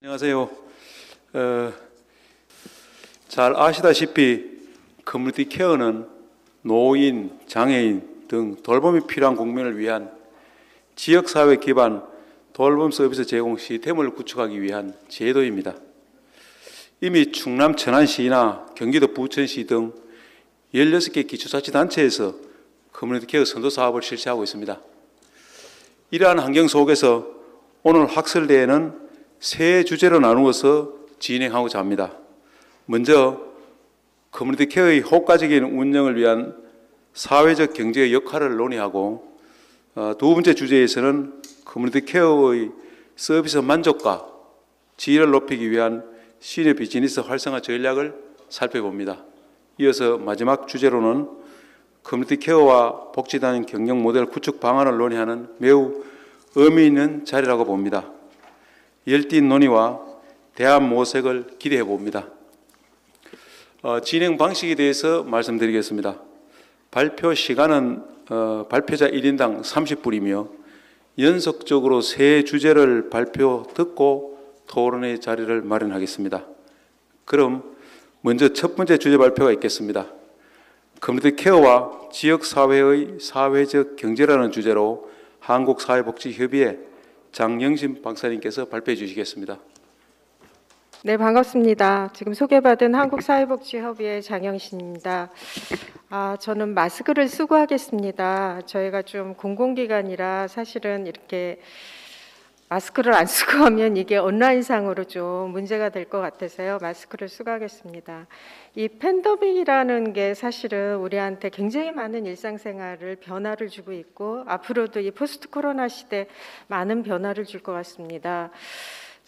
안녕하세요. 어, 잘 아시다시피 커뮤니티 케어는 노인, 장애인 등 돌봄이 필요한 국민을 위한 지역사회 기반 돌봄 서비스 제공 시스템을 구축하기 위한 제도입니다. 이미 충남 천안시나 경기도 부천시 등 16개 기초자치단체에서 커뮤니티 케어 선도 사업을 실시하고 있습니다. 이러한 환경 속에서 오늘 학술대회는 세 주제로 나누어서 진행하고자 합니다. 먼저 커뮤니티 케어의 효과적인 운영을 위한 사회적 경제의 역할을 논의하고 어, 두 번째 주제에서는 커뮤니티 케어의 서비스 만족과 질을 높이기 위한 시니어 비즈니스 활성화 전략을 살펴봅니다. 이어서 마지막 주제로는 커뮤니티 케어와 복지단 경영 모델 구축 방안을 논의하는 매우 의미 있는 자리라고 봅니다. 열띤 논의와 대안 모색을 기대해 봅니다. 어, 진행 방식에 대해서 말씀드리겠습니다. 발표 시간은 어, 발표자 1인당 30분이며 연속적으로 세 주제를 발표 듣고 토론의 자리를 마련하겠습니다. 그럼 먼저 첫 번째 주제 발표가 있겠습니다. 커뮤니티 케어와 지역 사회의 사회적 경제라는 주제로 한국사회복지협의회 장영신 박사님께서 발표해 주시겠습니다. 네, 반갑습니다. 지금 소개받은 한국사회복지협의회 장영신입니다. 아, 저는 마스크를 쓰고 하겠습니다. 저희가 좀 공공기관이라 사실은 이렇게 마스크를 안 쓰고 하면 이게 온라인상으로 좀 문제가 될 것 같아서요. 마스크를 쓰고 하겠습니다. 이 팬데믹이라는 게 사실은 우리한테 굉장히 많은 일상생활을 변화를 주고 있고 앞으로도 이 포스트 코로나 시대 많은 변화를 줄 것 같습니다.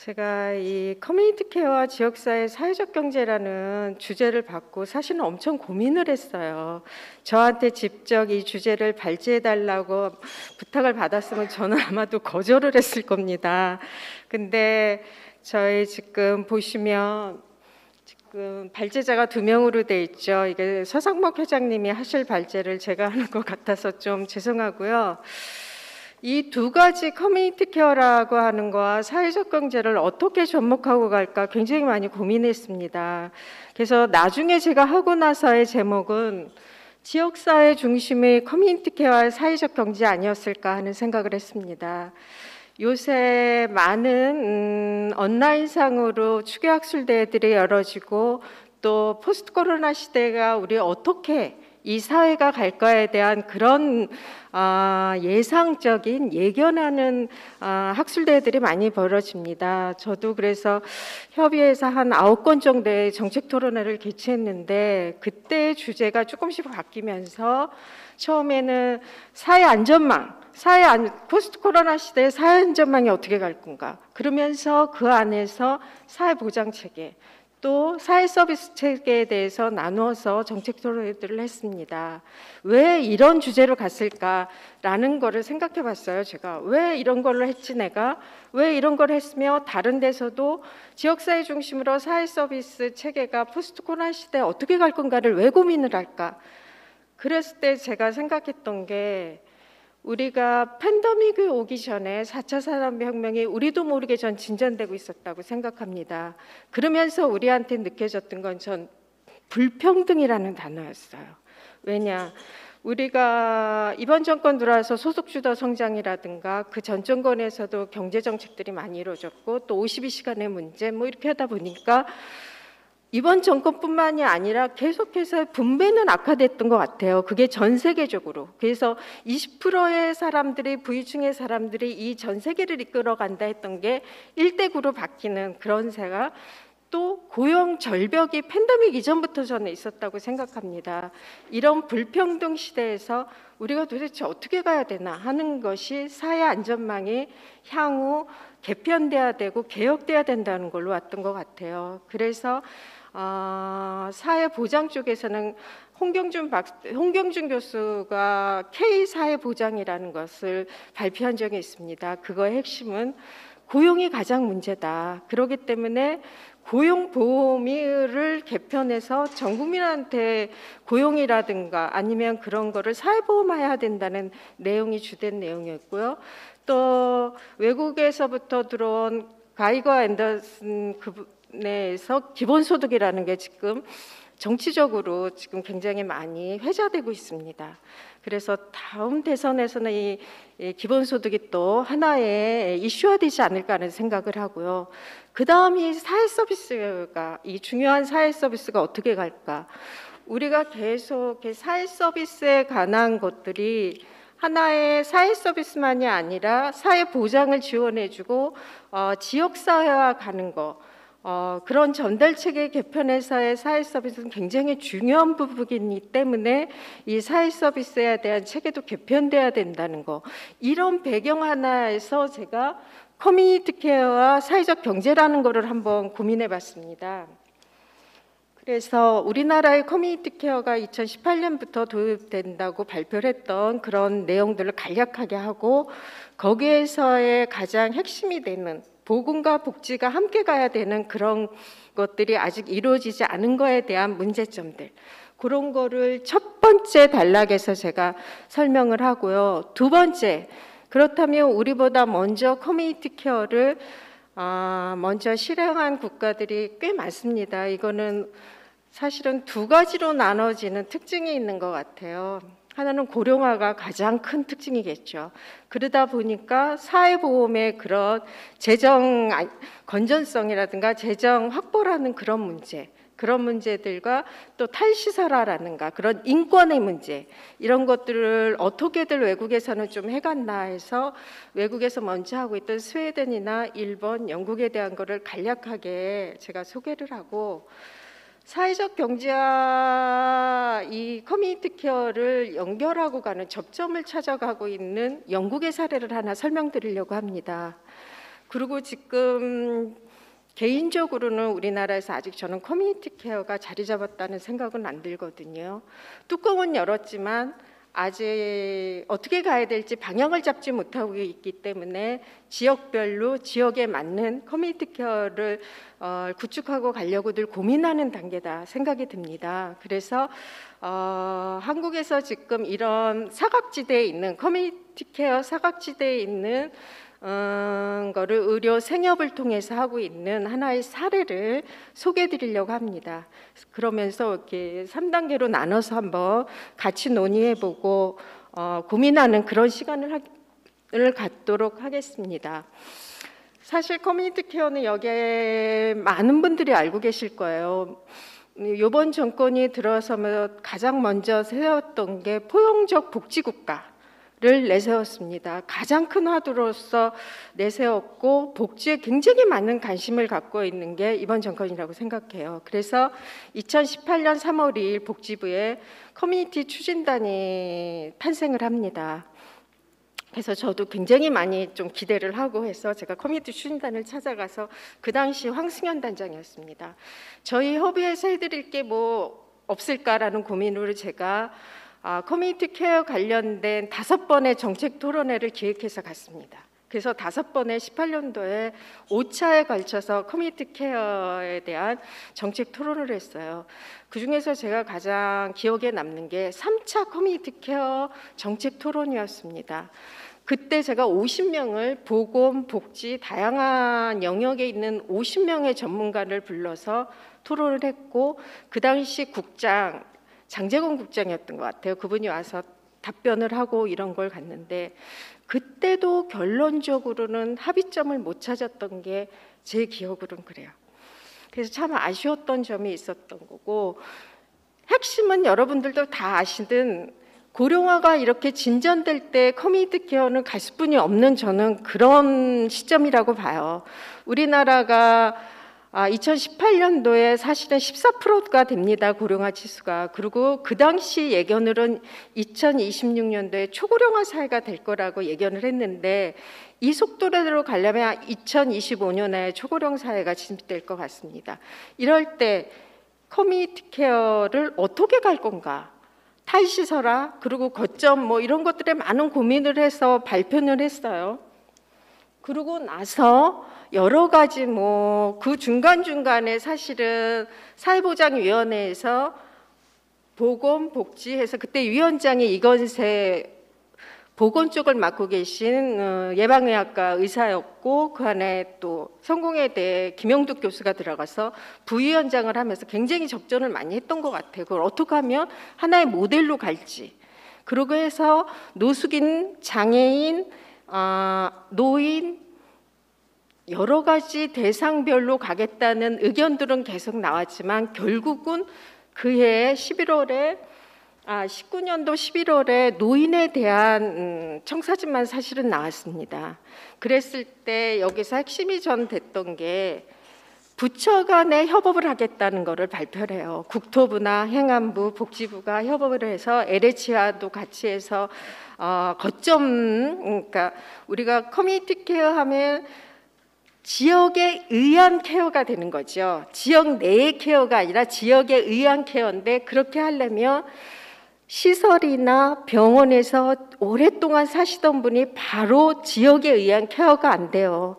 제가 이 커뮤니티 케어와 지역사회 사회적 경제라는 주제를 받고 사실은 엄청 고민을 했어요. 저한테 직접 이 주제를 발제해 달라고 부탁을 받았으면 저는 아마도 거절을 했을 겁니다. 근데 저희 지금 보시면 지금 발제자가 두 명으로 돼 있죠. 이게 서상목 회장님이 하실 발제를 제가 하는 것 같아서 좀 죄송하고요. 이 두 가지 커뮤니티 케어라고 하는 거와 사회적 경제를 어떻게 접목하고 갈까 굉장히 많이 고민했습니다. 그래서 나중에 제가 하고 나서의 제목은 지역사회 중심의 커뮤니티 케어와 사회적 경제 아니었을까 하는 생각을 했습니다. 요새 많은 음, 온라인상으로 추계학술 대회들이 열어지고 또 포스트 코로나 시대가 우리 어떻게 이 사회가 갈까에 대한 그런 아, 예상적인 예견하는 아, 학술대회들이 많이 벌어집니다. 저도 그래서 협의회에서 한 아홉 건 정도의 정책 토론회를 개최했는데 그때 주제가 조금씩 바뀌면서 처음에는 사회 안전망, 사회 안, 포스트 코로나 시대에 사회 안전망이 어떻게 갈 건가? 그러면서 그 안에서 사회 보장 체계, 또 사회 서비스 체계에 대해서 나누어서 정책 토론회들을 했습니다. 왜 이런 주제로 갔을까라는 거를 생각해 봤어요. 제가 왜 이런 걸로 했지 내가 왜 이런 걸 했으며 다른 데서도 지역사회 중심으로 사회 서비스 체계가 포스트 코로나 시대에 어떻게 갈 건가를 왜 고민을 할까? 그랬을 때 제가 생각했던 게 우리가 팬데믹이 오기 전에 4차 산업혁명이 우리도 모르게 전 진전되고 있었다고 생각합니다. 그러면서 우리한테 느껴졌던 건 전 불평등이라는 단어였어요. 왜냐? 우리가 이번 정권 들어와서 소속 주도 성장이라든가 그 전 정권에서도 경제 정책들이 많이 이루어졌고 또 52시간의 문제 뭐 이렇게 하다 보니까 이번 정권뿐만이 아니라 계속해서 분배는 악화됐던 것 같아요. 그게 전 세계적으로. 그래서 20%의 사람들이 부유층의 사람들이 이 전 세계를 이끌어간다 했던 게 1대9로 바뀌는 그런 세가 또 고용 절벽이 팬데믹 이전부터 저는 있었다고 생각합니다. 이런 불평등 시대에서 우리가 도대체 어떻게 가야 되나 하는 것이 사회 안전망이 향후 개편돼야 되고 개혁돼야 된다는 걸로 왔던 것 같아요. 그래서 어, 사회 보장 쪽에서는 홍경준 박, 홍경준 교수가 K 사회 보장이라는 것을 발표한 적이 있습니다. 그거의 핵심은 고용이 가장 문제다. 그렇기 때문에 고용보험을 개편해서 전 국민한테 고용이라든가 아니면 그런 거를 사회보험화해야 된다는 내용이 주된 내용이었고요. 또 외국에서부터 들어온 가이거 앤더슨 그 분에서 기본소득이라는 게 지금 정치적으로 지금 굉장히 많이 회자되고 있습니다. 그래서 다음 대선에서는 이, 이 기본소득이 또 하나의 이슈화 되지 않을까 하는 생각을 하고요. 그 다음이 사회 서비스가, 이 중요한 사회 서비스가 어떻게 갈까? 우리가 계속 이렇게 사회 서비스에 관한 것들이 하나의 사회 서비스만이 아니라 사회 보장을 지원해주고 어, 지역 사회화 가는 거 어, 그런 전달 체계 개편에서의 사회 서비스는 굉장히 중요한 부분이기 때문에 이 사회 서비스에 대한 체계도 개편돼야 된다는 거 이런 배경 하나에서 제가 커뮤니티 케어와 사회적 경제라는 거를 한번 고민해 봤습니다. 그래서 우리나라의 커뮤니티 케어가 2018년부터 도입된다고 발표를 했던 그런 내용들을 간략하게 하고 거기에서의 가장 핵심이 되는 보건과 복지가 함께 가야 되는 그런 것들이 아직 이루어지지 않은 거에 대한 문제점들 그런 거를 첫 번째 단락에서 제가 설명을 하고요. 두 번째 그렇다면 우리보다 먼저 커뮤니티 케어를 아, 먼저 실행한 국가들이 꽤 많습니다. 이거는 사실은 두 가지로 나눠지는 특징이 있는 것 같아요. 하나는 고령화가 가장 큰 특징이겠죠. 그러다 보니까 사회보험의 그런 재정 아- 건전성이라든가 재정 확보라는 그런 문제, 그런 문제들과 또 탈시설화라는가 그런 인권의 문제 이런 것들을 어떻게들 외국에서는 좀 해갔나 해서 외국에서 먼저 하고 있던 스웨덴이나 일본, 영국에 대한 거를 간략하게 제가 소개를 하고 사회적 경제와 이 커뮤니티 케어를 연결하고 가는 접점을 찾아가고 있는 영국의 사례를 하나 설명드리려고 합니다. 그리고 지금 개인적으로는 우리나라에서 아직 저는 커뮤니티 케어가 자리 잡았다는 생각은 안 들거든요. 뚜껑은 열었지만 아직 어떻게 가야 될지 방향을 잡지 못하고 있기 때문에 지역별로 지역에 맞는 커뮤니티 케어를 어, 구축하고 가려고 늘 고민하는 단계다 생각이 듭니다. 그래서 어, 한국에서 지금 이런 사각지대에 있는 커뮤니티 케어 사각지대에 있는 음, 거를 의료 생협을 통해서 하고 있는 하나의 사례를 소개해 드리려고 합니다. 그러면서 이렇게 3단계로 나눠서 한번 같이 논의해 보고 어, 고민하는 그런 시간을 하, 을 갖도록 하겠습니다. 사실 커뮤니티 케어는 여기에 많은 분들이 알고 계실 거예요. 이번 정권이 들어서면 가장 먼저 세웠던 게 포용적 복지국가. 를 내세웠습니다. 가장 큰 화두로서 내세웠고 복지에 굉장히 많은 관심을 갖고 있는 게 이번 정권이라고 생각해요. 그래서 2018년 3월 2일 복지부에 커뮤니티 추진단이 탄생을 합니다. 그래서 저도 굉장히 많이 좀 기대를 하고 해서 제가 커뮤니티 추진단을 찾아가서 그 당시 황승현 단장이었습니다. 저희 협의회에서 해드릴 게 뭐 없을까라는 고민으로 제가 아, 커뮤니티 케어 관련된 다섯 번의 정책 토론회를 기획해서 갔습니다. 그래서 다섯 번의 18년도에 5차에 걸쳐서 커뮤니티 케어에 대한 정책 토론을 했어요. 그 중에서 제가 가장 기억에 남는 게 3차 커뮤니티 케어 정책 토론이었습니다. 그때 제가 50명을 보건, 복지, 다양한 영역에 있는 50명의 전문가를 불러서 토론을 했고 그 당시 국장 장재건 국장이었던 것 같아요. 그분이 와서 답변을 하고 이런 걸 갔는데 그때도 결론적으로는 합의점을 못 찾았던 게 제 기억으로는 그래요. 그래서 참 아쉬웠던 점이 있었던 거고 핵심은 여러분들도 다 아시는 고령화가 이렇게 진전될 때 커뮤니티 케어는 갈 수뿐이 없는 저는 그런 시점이라고 봐요. 우리나라가 아, 2018년도에 사실은 14%가 됩니다. 고령화 지수가. 그리고 그 당시 예견으로는 2026년도에 초고령화 사회가 될 거라고 예견을 했는데 이 속도대로 가려면 2025년에 초고령 사회가 진입될 것 같습니다. 이럴 때 커뮤니티 케어를 어떻게 갈 건가? 탈시설화 그리고 거점 뭐 이런 것들에 많은 고민을 해서 발표를 했어요. 그러고 나서 여러 가지 뭐 그 중간 중간에 사실은 사회보장위원회에서 보건복지해서 그때 위원장이 이건세 보건 쪽을 맡고 계신 어, 예방의학과 의사였고 그 안에 또 성공에 대해 김영득 교수가 들어가서 부위원장을 하면서 굉장히 접전을 많이 했던 것 같아요. 그걸 어떻게 하면 하나의 모델로 갈지. 그러고 해서 노숙인, 장애인, 아, 노인 여러 가지 대상별로 가겠다는 의견들은 계속 나왔지만 결국은 그해 11월에 아, 19년도 11월에 노인에 대한 음, 청사진만 사실은 나왔습니다. 그랬을 때 여기서 핵심이 전 됐던 게 부처 간에 협업을 하겠다는 것을 발표를 해요. 국토부나 행안부, 복지부가 협업을 해서 LH와도 같이 해서 어, 거점 그러니까 우리가 커뮤니티 케어 하면 지역에 의한 케어가 되는 거죠. 지역 내의 케어가 아니라 지역에 의한 케어인데 그렇게 하려면 시설이나 병원에서 오랫동안 사시던 분이 바로 지역에 의한 케어가 안 돼요.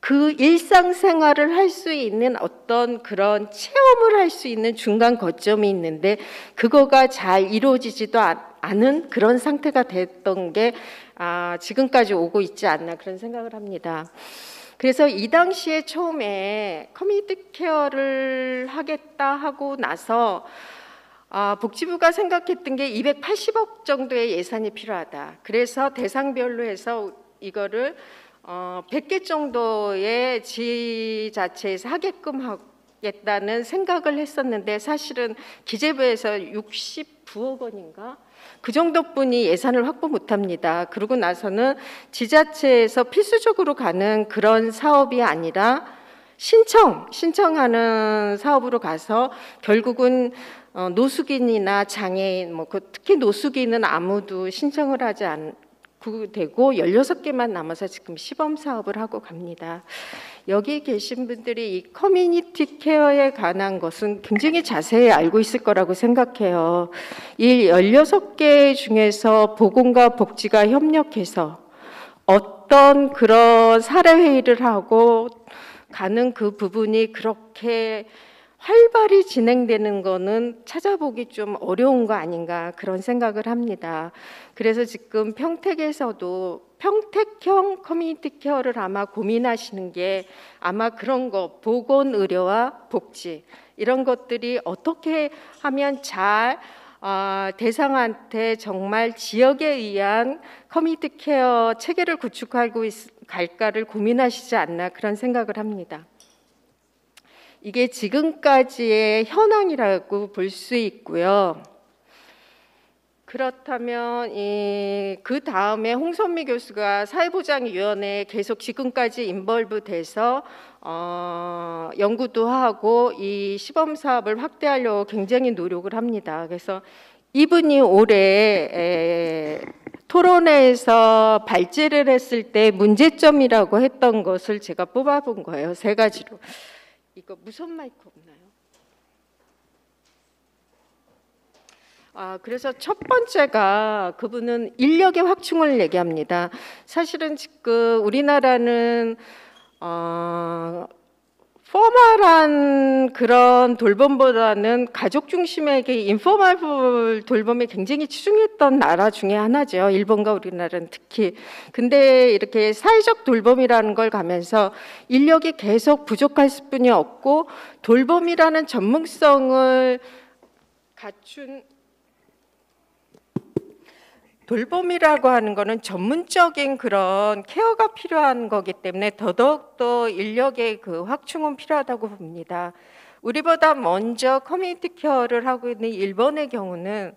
그 일상생활을 할 수 있는 어떤 그런 체험을 할 수 있는 중간 거점이 있는데 그거가 잘 이루어지지도 않 은 그런 상태가 됐던 게 아, 지금까지 오고 있지 않나 그런 생각을 합니다. 그래서 이 당시에 처음에 커뮤니티 케어를 하겠다 하고 나서 아, 복지부가 생각했던 게 280억 정도의 예산이 필요하다. 그래서 대상별로 해서 이거를 어, 100개 정도의 지자체에서 하게끔 하겠다는 생각을 했었는데 사실은 기재부에서 69억 원인가 그 정도뿐이 예산을 확보 못합니다. 그러고 나서는 지자체에서 필수적으로 가는 그런 사업이 아니라 신청 신청하는 사업으로 가서 결국은 어, 노숙인이나 장애인 뭐그 특히 노숙인은 아무도 신청을 하지 않고 되고 16개만 남아서 지금 시범 사업을 하고 갑니다. 여기 계신 분들이 이 커뮤니티 케어에 관한 것은 굉장히 자세히 알고 있을 거라고 생각해요. 이 16개 중에서 보건과 복지가 협력해서 어떤 그런 사례회의를 하고 가는 그 부분이 그렇게 활발히 진행되는 거는 찾아보기 좀 어려운 거 아닌가 그런 생각을 합니다. 그래서 지금 평택에서도 평택형 커뮤니티 케어를 아마 고민하시는 게 아마 그런 거 보건 의료와 복지 이런 것들이 어떻게 하면 잘 어, 대상한테 정말 지역에 의한 커뮤니티 케어 체계를 구축하고 있, 갈까를 고민하시지 않나 그런 생각을 합니다. 이게 지금까지의 현황이라고 볼 수 있고요. 그렇다면 그 다음에 홍선미 교수가 사회보장위원회에 계속 지금까지 involve 돼서 어, 연구도 하고 이 시범 사업을 확대하려고 굉장히 노력을 합니다. 그래서 이분이 올해 에, 토론회에서 발제를 했을 때 문제점이라고 했던 것을 제가 뽑아본 거예요. 세 가지로. 이거 무선 마이크 없나요? 아, 그래서 첫 번째가 그분은 인력의 확충을 얘기합니다. 사실은 지금 우리나라는 어, 포멀한 그런 돌봄보다는 가족 중심의 인포멀 돌봄에 굉장히 치중했던 나라 중에 하나죠. 일본과 우리나라는 특히. 근데 이렇게 사회적 돌봄이라는 걸 가면서 인력이 계속 부족할 수뿐이 없고 돌봄이라는 전문성을 갖춘 돌봄이라고 하는 것은 전문적인 그런 케어가 필요한 거기 때문에 더더욱더 인력의 그 확충은 필요하다고 봅니다. 우리보다 먼저 커뮤니티 케어를 하고 있는 일본의 경우는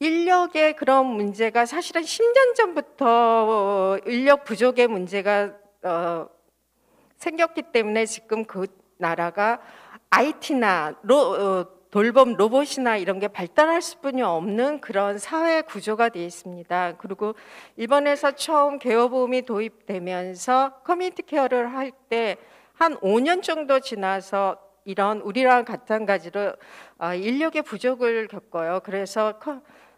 인력의 그런 문제가 사실은 10년 전부터 인력 부족의 문제가 어, 생겼기 때문에 지금 그 나라가 IT나 로, 어, 돌봄 로봇이나 이런 게 발달할 수뿐이 없는 그런 사회 구조가 되어 있습니다. 그리고 일본에서 처음 개요보험이 도입되면서 커뮤니티 케어를 할 때 한 5년 정도 지나서 이런 우리랑 마찬가지로 어, 인력의 부족을 겪어요. 그래서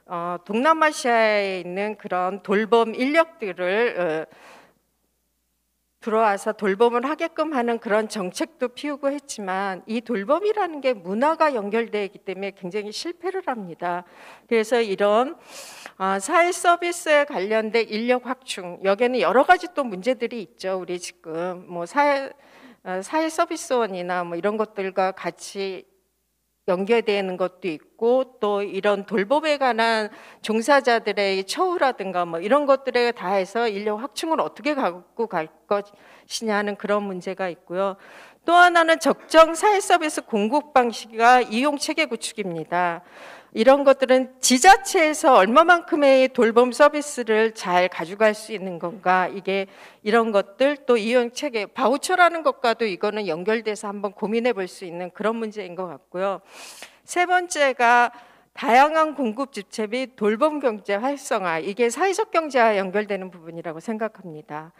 어, 동남아시아에 있는 그런 돌봄 인력들을 어, 들어와서 돌봄을 하게끔 하는 그런 정책도 피우고 했지만 이 돌봄이라는 게 문화가 연결되어 있기 때문에 굉장히 실패를 합니다. 그래서 이런 아, 사회 서비스에 관련된 인력 확충 여기에는 여러 가지 또 문제들이 있죠. 우리 지금 뭐 사회 어, 사회 서비스원이나 뭐 이런 것들과 같이 연계되는 것도 있고 또 이런 돌봄에 관한 종사자들의 처우라든가 뭐 이런 것들에 다해서 인력 확충을 어떻게 갖고 갈 것이냐 하는 그런 문제가 있고요. 또 하나는 적정 사회 서비스 공급 방식과 이용 체계 구축입니다. 이런 것들은 지자체에서 얼마만큼의 돌봄 서비스를 잘 가져갈 수 있는 건가 이게 이런 것들 또 이용 체계 바우처라는 것과도 이거는 연결돼서 한번 고민해 볼 수 있는 그런 문제인 것 같고요. 세 번째가 다양한 공급 주체 및 돌봄 경제 활성화 이게 사회적 경제와 연결되는 부분이라고 생각합니다.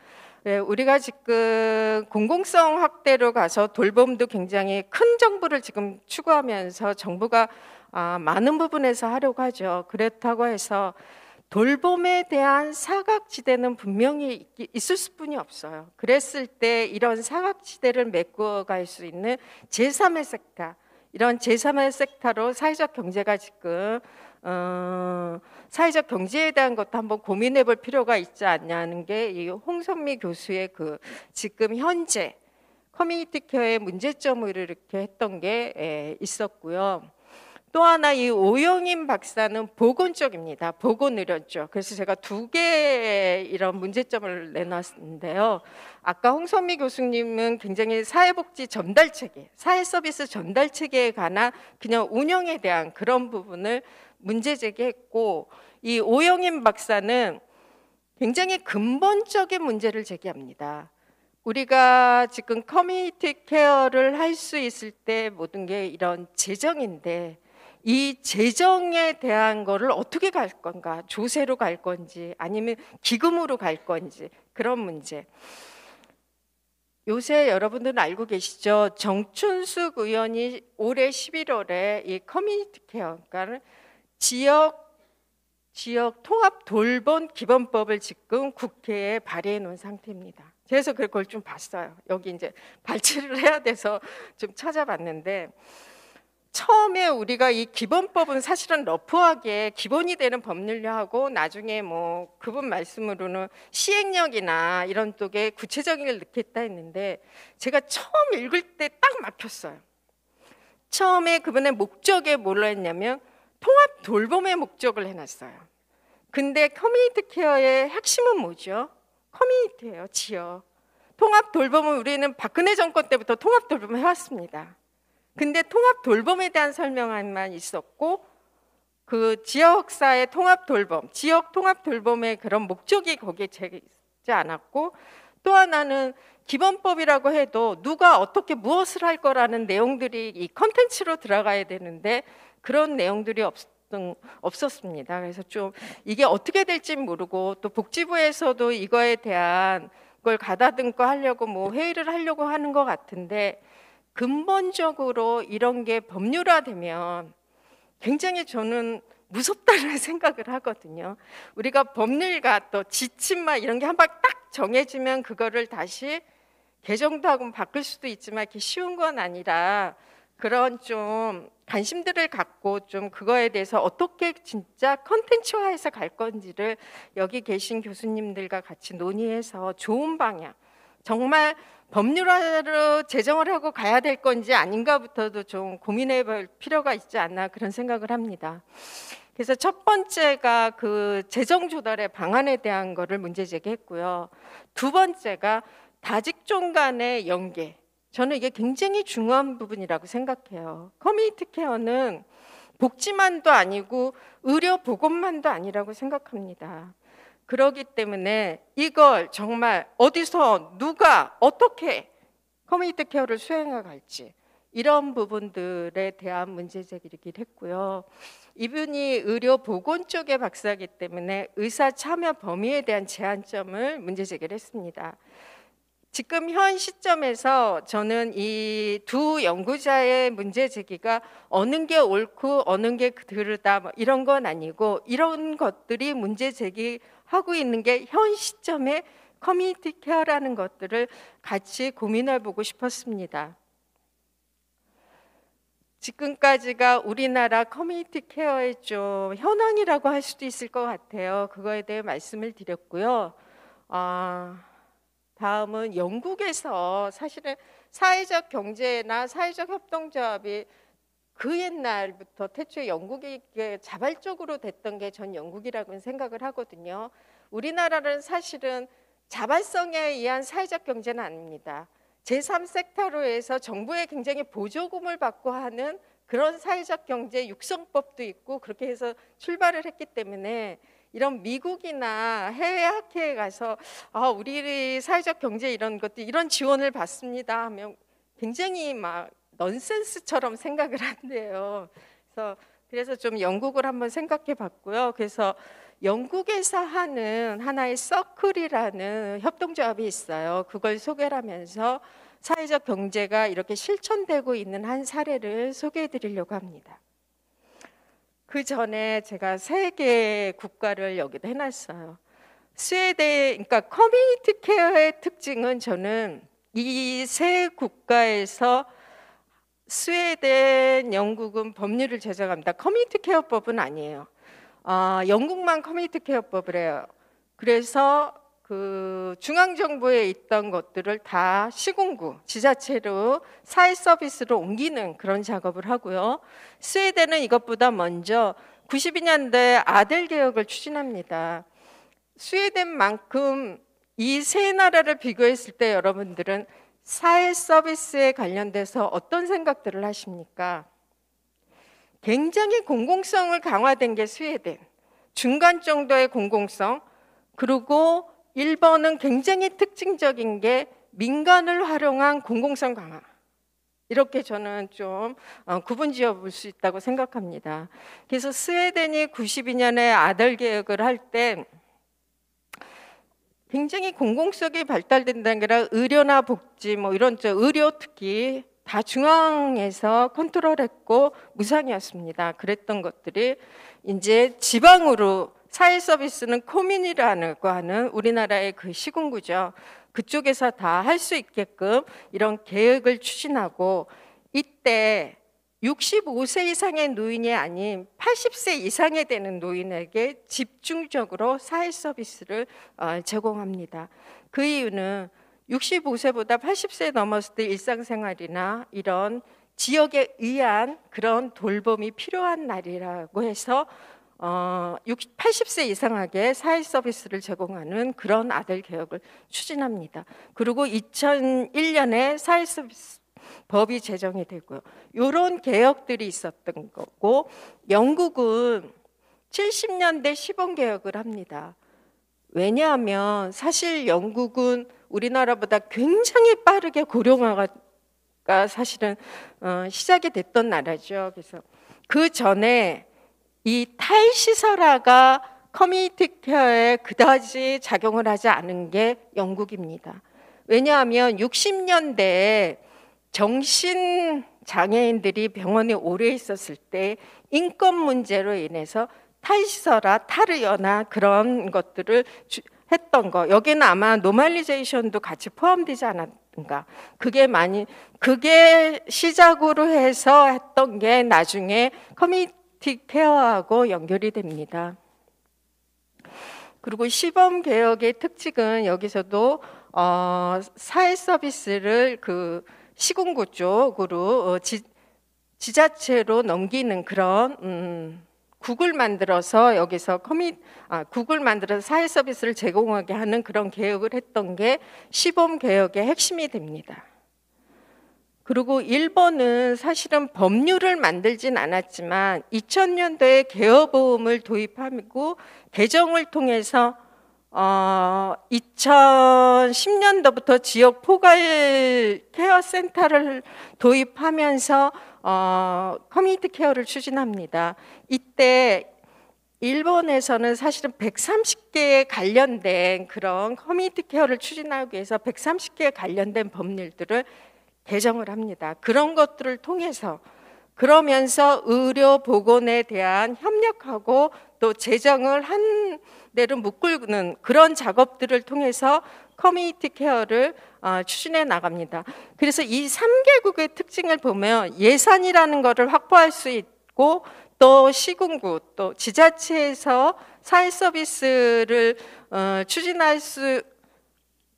네, 우리가 지금 공공성 확대로 가서 돌봄도 굉장히 큰 정부를 지금 추구하면서 정부가 아, 많은 부분에서 하려고 하죠. 그렇다고 해서 돌봄에 대한 사각지대는 분명히 있- 있을 수뿐이 없어요. 그랬을 때 이런 사각지대를 메꿔갈 수 있는 제3의 섹터, 이런 제3의 섹터로 사회적 경제가 지금 어, 사회적 경제에 대한 것도 한번 고민해 볼 필요가 있지 않냐는 게 이 홍선미 교수의 그 지금 현재 커뮤니티 케어의 문제점을 이렇게 했던 게 예, 있었고요. 또 하나 이 오영임 박사는 보건 쪽입니다. 보건 의료 쪽. 그래서 제가 두 개의 이런 문제점을 내놨는데요. 아까 홍선미 교수님은 굉장히 사회복지 전달 체계, 사회 서비스 전달 체계에 관한 그냥 운영에 대한 그런 부분을 문제 제기했고 이 오영임 박사는 굉장히 근본적인 문제를 제기합니다. 우리가 지금 커뮤니티 케어를 할 수 있을 때 모든 게 이런 재정인데 이 재정에 대한 거를 어떻게 갈 건가? 조세로 갈 건지 아니면 기금으로 갈 건지 그런 문제. 요새 여러분들은 알고 계시죠? 정춘숙 의원이 올해 11월에 이 커뮤니티 케어, 그러니까 지역 지역 통합 돌봄 기본법을 지금 국회에 발의해 놓은 상태입니다. 그래서 그걸 좀 봤어요. 여기 이제 발췌를 해야 돼서 좀 찾아봤는데 처음에 우리가 이 기본법은 사실은 rough하게 기본이 되는 법률하고 나중에 뭐 그분 말씀으로는 시행령이나 이런 쪽에 구체적인 걸 넣겠다 했는데 제가 처음 읽을 때 딱 막혔어요. 처음에 그분의 목적에 뭘로 했냐면 통합 돌봄의 목적을 해놨어요. 근데 커뮤니티 케어의 핵심은 뭐죠? 커뮤니티예요, 지역. 통합 돌봄은 우리는 박근혜 정권 때부터 통합 돌봄을 해왔습니다. 근데 통합 돌봄에 대한 설명만 있었고 그 지역사의 통합 돌봄, 지역 통합 돌봄의 그런 목적이 거기에 제지 않았고 또 하나는 기본법이라고 해도 누가 어떻게 무엇을 할 거라는 내용들이 이 컨텐츠로 들어가야 되는데 그런 내용들이 없, 없었습니다. 그래서 좀 이게 어떻게 될지 모르고 또 복지부에서도 이거에 대한 걸 가다듬고 하려고 뭐 회의를 하려고 하는 것 같은데 근본적으로 이런 게 법률화되면 굉장히 저는 무섭다는 생각을 하거든요. 우리가 법률과 또 지침만 이런 게한방딱 정해지면 그거를 다시 개정도 하고 바꿀 수도 있지만 이렇게 쉬운 건 아니라 그런 좀 관심들을 갖고 좀 그거에 대해서 어떻게 진짜 컨텐츠화해서 갈 건지를 여기 계신 교수님들과 같이 논의해서 좋은 방향 정말 법률화로 제정을 하고 가야 될 건지 아닌가부터도 좀 고민해 볼 필요가 있지 않나 그런 생각을 합니다. 그래서 첫 번째가 그 재정 조달의 방안에 대한 거를 문제 제기했고요. 두 번째가 다직종 간의 연계. 저는 이게 굉장히 중요한 부분이라고 생각해요. 커뮤니티 케어는 복지만도 아니고 의료 보건만도 아니라고 생각합니다. 그러기 때문에 이걸 정말 어디서 누가 어떻게 커뮤니티 케어를 수행해 갈지 이런 부분들에 대한 문제 제기를 했고요. 이분이 의료 보건 쪽의 박사이기 때문에 의사 참여 범위에 대한 제한점을 문제 제기를 했습니다. 지금 현 시점에서 저는 이 두 연구자의 문제 제기가 어느 게 옳고 어느 게 그르다 뭐 이런 건 아니고 이런 것들이 문제 제기 하고 있는 게 현 시점에 커뮤니티 케어라는 것들을 같이 고민해 보고 싶었습니다. 지금까지가 우리나라 커뮤니티 케어의 좀 현황이라고 할 수도 있을 것 같아요. 그거에 대해 말씀을 드렸고요. 아, 다음은 영국에서 사실은 사회적 경제나 사회적 협동조합이 그 옛날부터 태초에 영국이 자발적으로 됐던 게 전 영국이라고 생각을 하거든요. 우리나라는 사실은 자발성에 의한 사회적 경제는 아닙니다. 제3섹터로 해서 정부의 굉장히 보조금을 받고 하는 그런 사회적 경제 육성법도 있고 그렇게 해서 출발을 했기 때문에 이런 미국이나 해외 학회에 가서 아, 우리 사회적 경제 이런 것들 이런 지원을 받습니다 하면 굉장히 막 넌센스처럼 생각을 한대요. 그래서 그래서 좀 영국을 한번 생각해 봤고요. 그래서 영국에서 하는 하나의 서클이라는 협동조합이 있어요. 그걸 소개를 하면서 사회적 경제가 이렇게 실천되고 있는 한 사례를 소개해 드리려고 합니다. 그 전에 제가 세 개의 국가를 여기다 해놨어요. 스웨덴, 그러니까 커뮤니티 케어의 특징은 저는 이 세 국가에서 스웨덴, 영국은 법률을 제정합니다. 커뮤니티 케어법은 아니에요. 아, 영국만 커뮤니티 케어법을 해요. 그래서 그 중앙 정부에 있던 것들을 다 시군구 지자체로 사회 서비스로 옮기는 그런 작업을 하고요. 스웨덴은 이것보다 먼저 92년대 아들 개혁을 추진합니다. 스웨덴만큼 이 세 나라를 비교했을 때 여러분들은 사회 서비스에 관련돼서 어떤 생각들을 하십니까? 굉장히 공공성을 강화된 게 스웨덴. 중간 정도의 공공성. 그리고 일본은 굉장히 특징적인 게 민간을 활용한 공공성 강화. 이렇게 저는 좀 어, 구분 지어 볼 수 있다고 생각합니다. 그래서 스웨덴이 92년에 아들 개혁을 할때 굉장히 공공성이 발달된다는 게 아니라 의료나 복지 뭐 이런 저 의료 특히 다 중앙에서 컨트롤했고 무상이었습니다. 그랬던 것들이 이제 지방으로 사회 서비스는 코민이라는 거 하는 우리나라의 그 시군구죠. 그쪽에서 다 할 수 있게끔 이런 계획을 추진하고 이때 65세 이상의 노인이 아닌 80세 이상에 되는 노인에게 집중적으로 사회 서비스를 어, 제공합니다. 그 이유는 65세보다 80세 넘었을 때 일상생활이나 이런 지역에 의한 그런 돌봄이 필요한 날이라고 해서 어, 60, 80세 이상하게 사회 서비스를 제공하는 그런 아들 개혁을 추진합니다. 그리고 2001년에 사회 서비스 법이 제정이 되고요. 이런 개혁들이 있었던 거고 영국은 70년대 시범 개혁을 합니다. 왜냐하면 사실 영국은 우리나라보다 굉장히 빠르게 고령화가 사실은 어, 시작이 됐던 나라죠. 그래서 그 전에 이 탈시설화가 커뮤니티 케어에 그다지 작용을 하지 않은 게 영국입니다. 왜냐하면 60년대에 정신 장애인들이 병원에 오래 있었을 때 인권 문제로 인해서 탈시설화, 탈의원화 그런 것들을 주, 했던 거 여기는 아마 normalization도 같이 포함되지 않았는가 그게 많이 그게 시작으로 해서 했던 게 나중에 커뮤니티 케어하고 연결이 됩니다. 그리고 시범 개혁의 특징은 여기서도 어, 사회 서비스를 그 시군구 쪽으로 어, 지, 지자체로 넘기는 그런 음, 국을 만들어서 여기서 커밋 아, 국을 만들어서 사회 서비스를 제공하게 하는 그런 개혁을 했던 게 시범 개혁의 핵심이 됩니다. 그리고 일본은 사실은 법률을 만들진 않았지만 2000년도에 개업보험을 도입하고 개정을 통해서 어, 2010년도부터 지역 포괄 케어 센터를 도입하면서 어, 커뮤니티 케어를 추진합니다. 이때 일본에서는 사실은 130개에 관련된 그런 커뮤니티 케어를 추진하기 위해서 130개에 관련된 법률들을 개정을 합니다. 그런 것들을 통해서 그러면서 의료 보건에 대한 협력하고 또 재정을 한 대로 묶는 그런 작업들을 통해서 커뮤니티 케어를 어, 추진해 나갑니다. 그래서 이 3개국의 특징을 보면 예산이라는 것을 확보할 수 있고 또 시군구 또 지자체에서 사회 서비스를 어, 추진할 수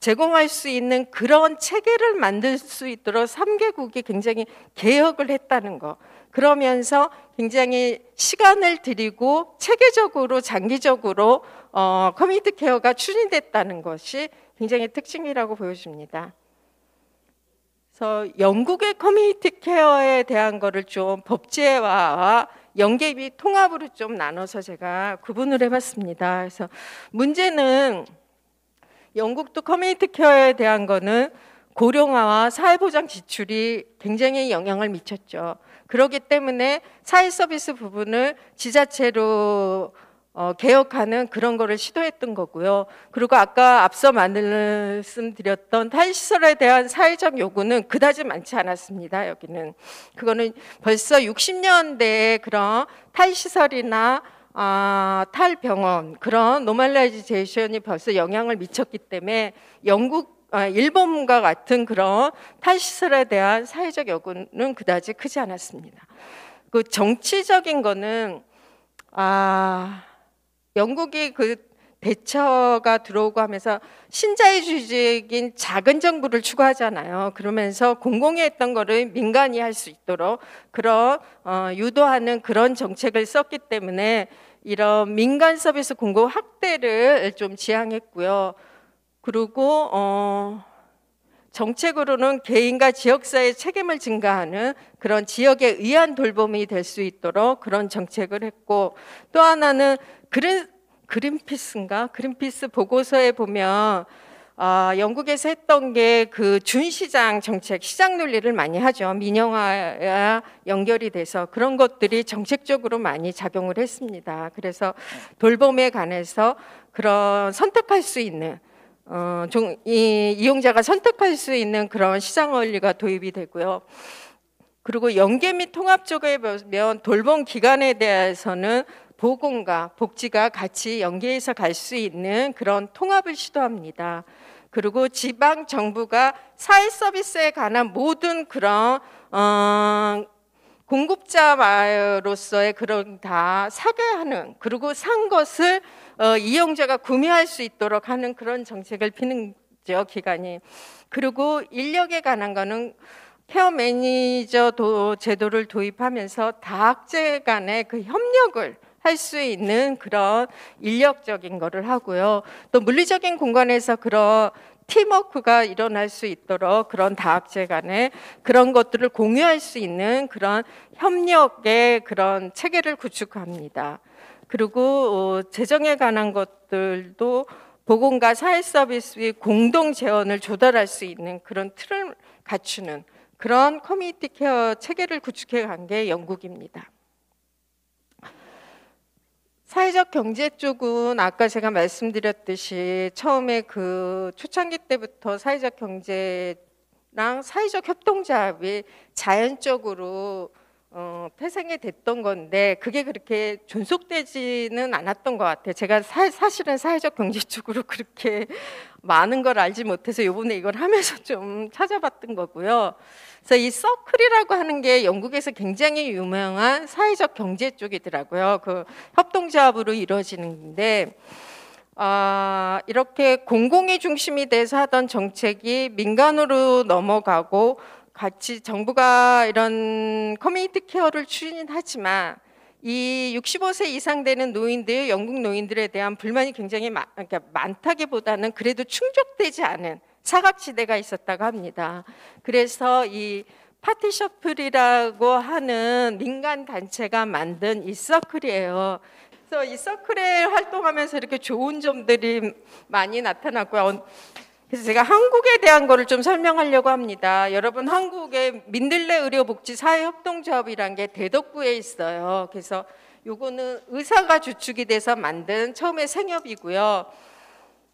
제공할 수 있는 그런 체계를 만들 수 있도록 3개국이 굉장히 개혁을 했다는 거. 그러면서 굉장히 시간을 들이고 체계적으로 장기적으로 어, 커뮤니티 케어가 추진됐다는 것이 굉장히 특징이라고 보여집니다. 그래서 영국의 커뮤니티 케어에 대한 거를 좀 법제화와 연계 및 통합으로 좀 나눠서 제가 구분을 해봤습니다. 그래서 문제는 영국도 커뮤니티 케어에 대한 거는 고령화와 사회보장 지출이 굉장히 영향을 미쳤죠. 그렇기 때문에 사회 서비스 부분을 지자체로 어, 개혁하는 그런 거를 시도했던 거고요. 그리고 아까 앞서 말씀드렸던 탈시설에 대한 사회적 요구는 그다지 많지 않았습니다. 여기는 그거는 벌써 60년대에 그런 탈시설이나 아, 탈병원 그런 normalization이 벌써 영향을 미쳤기 때문에 영국 아, 일본과 같은 그런 탈시설에 대한 사회적 요구는 그다지 크지 않았습니다. 그 정치적인 거는 아 영국이 그 대처가 들어오고 하면서 신자유주의적인 작은 정부를 추구하잖아요. 그러면서 공공이 했던 거를 민간이 할 수 있도록 그런 어, 유도하는 그런 정책을 썼기 때문에 이런 민간 서비스 공급 확대를 좀 지향했고요. 그리고 어, 정책으로는 개인과 지역사회 책임을 증가하는 그런 지역에 의한 돌봄이 될 수 있도록 그런 정책을 했고 또 하나는 그린, 그린피스인가? 그린피스 보고서에 보면 아, 영국에서 했던 게 그 준시장 정책, 시장 논리를 많이 하죠. 민영화와 연결이 돼서 그런 것들이 정책적으로 많이 작용을 했습니다. 그래서 돌봄에 관해서 그런 선택할 수 있는 어, 좀, 이, 이용자가 선택할 수 있는 그런 시장 원리가 도입이 되고요. 그리고 연계 및 통합 쪽에 보면 돌봄 기관에 대해서는 보건과 복지가 같이 연계해서 갈 수 있는 그런 통합을 시도합니다. 그리고 지방 정부가 사회 서비스에 관한 모든 그런 어, 공급자로서의 그런 다 사게 하는 그리고 산 것을 어, 이용자가 구매할 수 있도록 하는 그런 정책을 피는 죠 기관이 그리고 인력에 관한 거는 케어 매니저 도, 제도를 도입하면서 다학제 간의 그 협력을 할 수 있는 그런 인력적인 거를 하고요. 또 물리적인 공간에서 그런 팀워크가 일어날 수 있도록 그런 다학제 간에 그런 것들을 공유할 수 있는 그런 협력의 그런 체계를 구축합니다. 그리고 어, 재정에 관한 것들도 보건과 사회 서비스의 공동 재원을 조달할 수 있는 그런 틀을 갖추는 그런 커뮤니티 케어 체계를 구축해 간 게 영국입니다. 사회적 경제 쪽은 아까 제가 말씀드렸듯이 처음에 그 초창기 때부터 사회적 경제랑 사회적 협동조합이 자연적으로 어, 태생이 됐던 건데 그게 그렇게 존속되지는 않았던 것 같아요. 제가 사, 사실은 사회적 경제 쪽으로 그렇게 많은 걸 알지 못해서 이번에 이걸 하면서 좀 찾아봤던 거고요. 그래서 이 서클이라고 하는 게 영국에서 굉장히 유명한 사회적 경제 쪽이더라고요. 그 협동조합으로 이루어지는데 아, 이렇게 공공이 중심이 돼서 하던 정책이 민간으로 넘어가고 같이 정부가 이런 커뮤니티 케어를 추진하지만 이 65세 이상 되는 노인들, 영국 노인들에 대한 불만이 굉장히 많, 그러니까 많다기보다는 그래도 충족되지 않은 사각지대가 있었다고 합니다. 그래서 이 Participle이라고 하는 민간 단체가 만든 이 서클이에요. 그래서 이 서클에 활동하면서 이렇게 좋은 점들이 많이 나타났고요. 그래서 제가 한국에 대한 거를 좀 설명하려고 합니다. 여러분 한국의 민들레 의료복지 사회협동조합이란 게 대덕구에 있어요. 그래서 요거는 의사가 주축이 돼서 만든 처음에 생협이고요.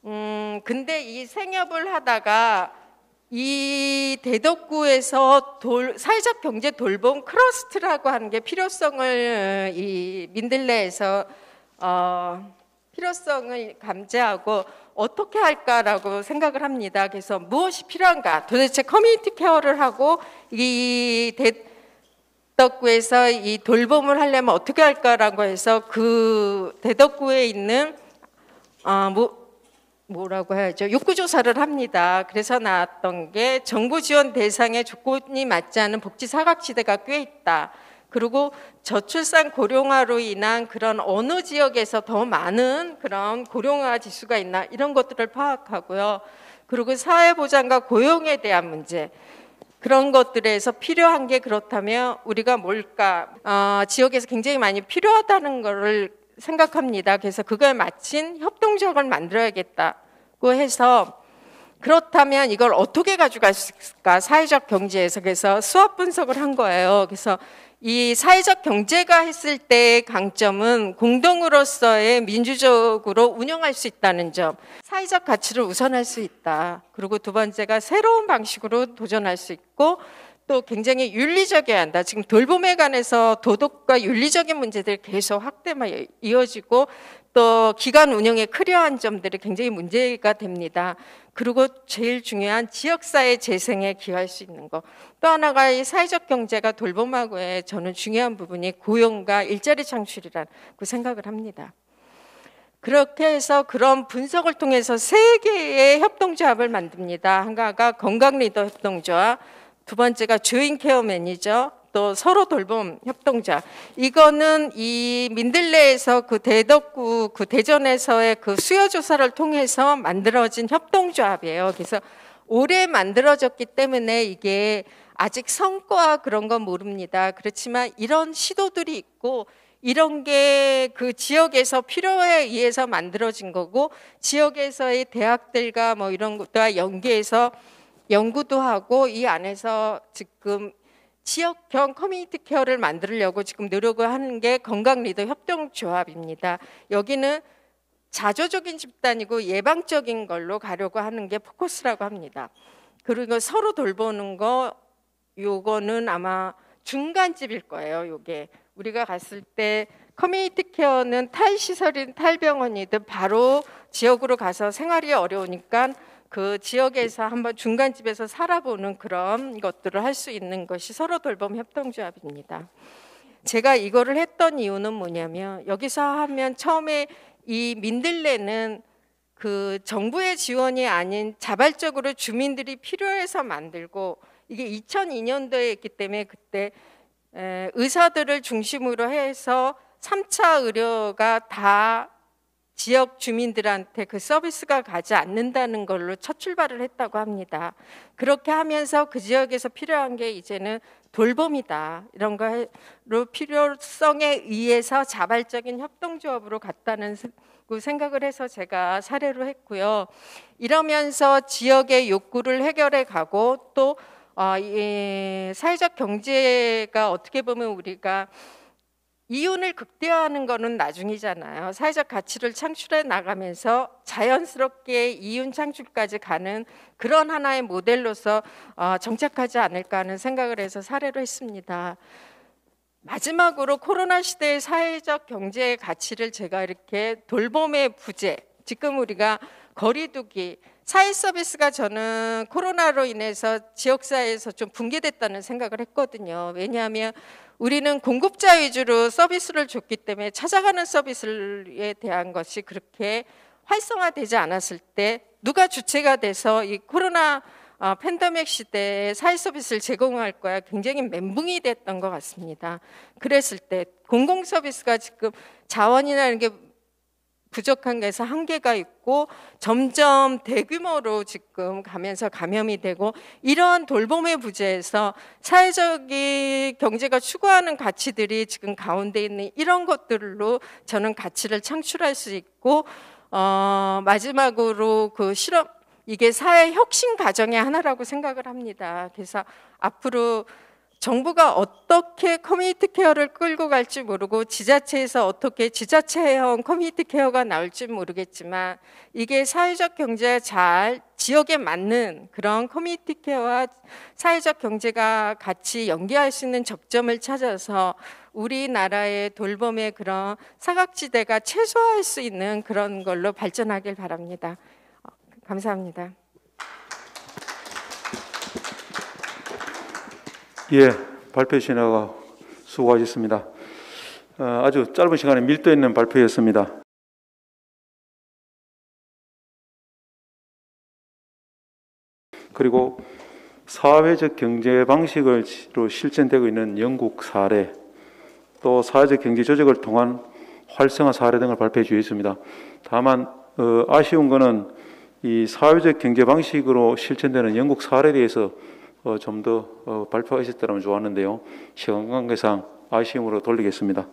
음, 근데 이 생협을 하다가 이 대덕구에서 돌, 사회적 경제 돌봄 크러스트라고 하는 게 필요성을 이 민들레에서 어, 필요성을 감지하고 어떻게 할까라고 생각을 합니다. 그래서 무엇이 필요한가? 도대체 커뮤니티 케어를 하고 이 대덕구에서 이 돌봄을 하려면 어떻게 할까라고 해서 그 대덕구에 있는 아, 뭐 뭐라고 해야죠? 욕구 조사를 합니다. 그래서 나왔던 게 정부 지원 대상의 조건이 맞지 않은 복지 사각지대가 꽤 있다. 그리고 저출산 고령화로 인한 그런 어느 지역에서 더 많은 그런 고령화 지수가 있나 이런 것들을 파악하고요. 그리고 사회보장과 고용에 대한 문제 그런 것들에서 필요한 게 그렇다면 우리가 뭘까 어, 지역에서 굉장히 많이 필요하다는 것을 생각합니다. 그래서 그걸 마친 협동조합을 만들어야겠다 고 해서 그렇다면 이걸 어떻게 가져갈 수 있을까? 사회적 경제에서 그래서 수업 분석을 한 거예요. 그래서 이 사회적 경제가 했을 때의 강점은 공동으로서의 민주적으로 운영할 수 있다는 점, 사회적 가치를 우선할 수 있다. 그리고 두 번째가 새로운 방식으로 도전할 수 있고 또 굉장히 윤리적이어야 한다. 지금 돌봄에 관해서 도덕과 윤리적인 문제들이 계속 확대만 이어지고 또 기관 운영에 크려한 점들이 굉장히 문제가 됩니다. 그리고 제일 중요한 지역사회 재생에 기여할 수 있는 것. 또 하나가 이 사회적 경제가 돌봄하고의 저는 중요한 부분이 고용과 일자리 창출이라고 생각을 합니다. 그렇게 해서 그런 분석을 통해서 세 개의 협동조합을 만듭니다. 하나가 건강 리더 협동조합, 두 번째가 주민 케어 매니저, 또 서로 돌봄 협동자. 이거는 이 민들레에서 그 대덕구 그 대전에서의 그 수요 조사를 통해서 만들어진 협동조합이에요. 그래서 올해 만들어졌기 때문에 이게 아직 성과 그런 건 모릅니다. 그렇지만 이런 시도들이 있고 이런 게 그 지역에서 필요에 의해서 만들어진 거고 지역에서의 대학들과 뭐 이런 것과 연계해서 연구도 하고 이 안에서 지금 지역형 커뮤니티 케어를 만들려고 지금 노력을 하는 게 건강 리더 협동조합입니다. 여기는 자조적인 집단이고 예방적인 걸로 가려고 하는 게 포커스라고 합니다. 그리고 서로 돌보는 거 요거는 아마 중간집일 거예요. 요게 우리가 갔을 때 커뮤니티 케어는 탈시설인 탈병원이든 바로 지역으로 가서 생활이 어려우니까 그 지역에서 한번 중간집에서 살아보는 그런 것들을 할 수 있는 것이 서로 돌봄 협동조합입니다. 제가 이거를 했던 이유는 뭐냐면 여기서 하면 처음에 이 민들레는 그 정부의 지원이 아닌 자발적으로 주민들이 필요해서 만들고 이게 2002년도에 했기 때문에 그때 의사들을 중심으로 해서 3차 의료가 다 지역 주민들한테 그 서비스가 가지 않는다는 걸로 첫 출발을 했다고 합니다. 그렇게 하면서 그 지역에서 필요한 게 이제는 돌봄이다. 이런 거로 필요성에 의해서 자발적인 협동조합으로 갔다는 생각을 해서 제가 사례로 했고요. 이러면서 지역의 욕구를 해결해 가고 또 어, 이 사회적 경제가 어떻게 보면 우리가 이윤을 극대화하는 거는 나중이잖아요. 사회적 가치를 창출해 나가면서 자연스럽게 이윤 창출까지 가는 그런 하나의 모델로서 어, 정착하지 않을까 하는 생각을 해서 사례로 했습니다. 마지막으로 코로나 시대의 사회적 경제의 가치를 제가 이렇게 돌봄의 부재, 지금 우리가 거리두기, 사회 서비스가 저는 코로나로 인해서 지역사회에서 좀 붕괴됐다는 생각을 했거든요. 왜냐하면 우리는 공급자 위주로 서비스를 줬기 때문에 찾아가는 서비스에 대한 것이 그렇게 활성화되지 않았을 때 누가 주체가 돼서 이 코로나 어, 팬데믹 시대에 사회 서비스를 제공할 거야 굉장히 멘붕이 됐던 것 같습니다. 그랬을 때 공공 서비스가 지금 자원이라는 게 부족한 게서 한계가 있고 점점 대규모로 지금 가면서 감염이 되고 이러한 돌봄의 부재에서 사회적인 경제가 추구하는 가치들이 지금 가운데 있는 이런 것들로 저는 가치를 창출할 수 있고 어 마지막으로 그 실험 이게 사회 혁신 과정의 하나라고 생각을 합니다. 그래서 앞으로 정부가 어떻게 커뮤니티 케어를 끌고 갈지 모르고 지자체에서 어떻게 지자체형 커뮤니티 케어가 나올지 모르겠지만 이게 사회적 경제에 잘 지역에 맞는 그런 커뮤니티 케어와 사회적 경제가 같이 연계할 수 있는 접점을 찾아서 우리나라의 돌봄의 그런 사각지대가 최소화할 수 있는 그런 걸로 발전하길 바랍니다. 어, 감사합니다. 예, 발표 진행하 수고하셨습니다. 어, 아주 짧은 시간에 밀도 있는 발표였습니다. 그리고 사회적 경제 방식으로 실천되고 있는 영국 사례, 또 사회적 경제 조직을 통한 활성화 사례 등을 발표해 주셨습니다. 다만 어, 아쉬운 것은 이 사회적 경제 방식으로 실천되는 영국 사례에 대해서 어, 좀더 어, 발표하셨더라면 좋았는데요. 시간 관계상 아쉬움으로 돌리겠습니다.